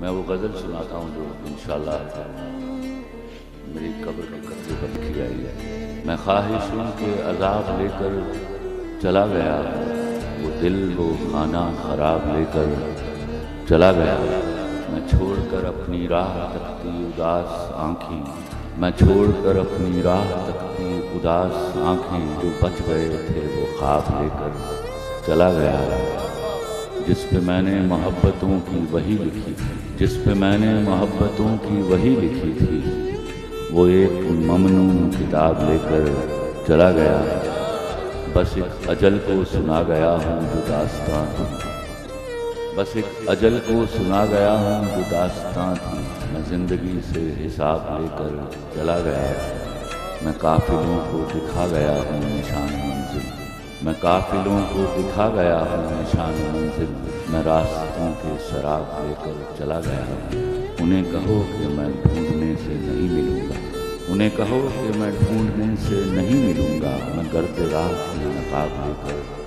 मैं वो गज़ल सुनाता हूँ जो इन मेरी कब्र के कब्जे पर लिखी आई है। मैं ख्वाहिशों के अजाब लेकर चला गया, वो दिल वो खाना ख़राब लेकर चला गया। मैं छोड़कर अपनी राह तकती उदास आँखें, मैं छोड़कर अपनी राह तकती उदास आँखें जो बच गए थे वो ख्वाब लेकर चला गया, जिस पे मैंने मोहब्बतों की वही लिखी थी। जिस पे मैंने मोहब्बतों की वही लिखी थी, वो एक ममनू किताब लेकर चला गया। बस एक अजल को सुना गया हूँ जो दास्तां थी बस एक अजल को सुना गया हूँ जो दास्तां थी मैं ज़िंदगी से हिसाब लेकर चला गया। मैं काफिलों को दिखा गया हूँ निशान मंजिल। मैं काफिलों को दिखा गया हूँ, निशान मंजिल। मैं रास्तों के शराब लेकर चला गया हूँ। उन्हें कहो कि मैं ढूँढने से नहीं मिलूँगा। उन्हें कहो कि मैं ढूँढने से नहीं मिलूँगा। मैं गर्द राह की नकाब लेकर